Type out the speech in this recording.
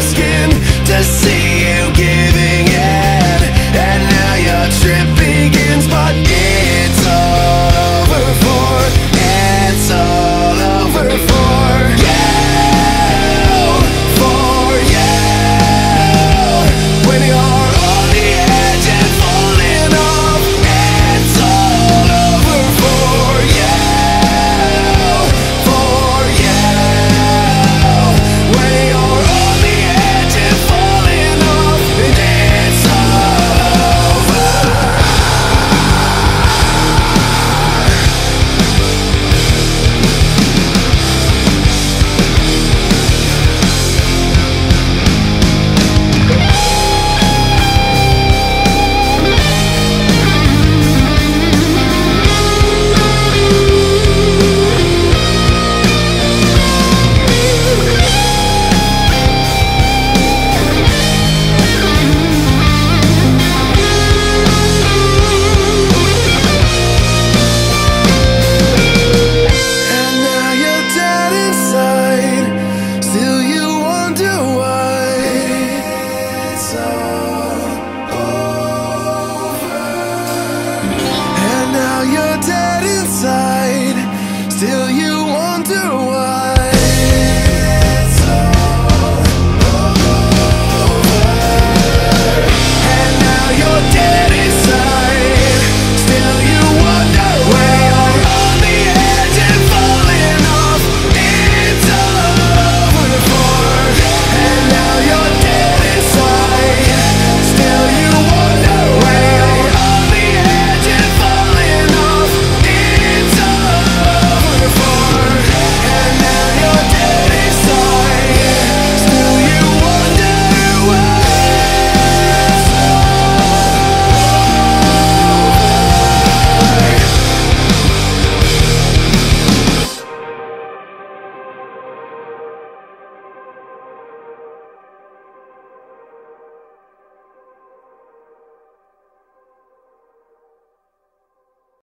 skin to see now you're dead inside. Still, you wonder why.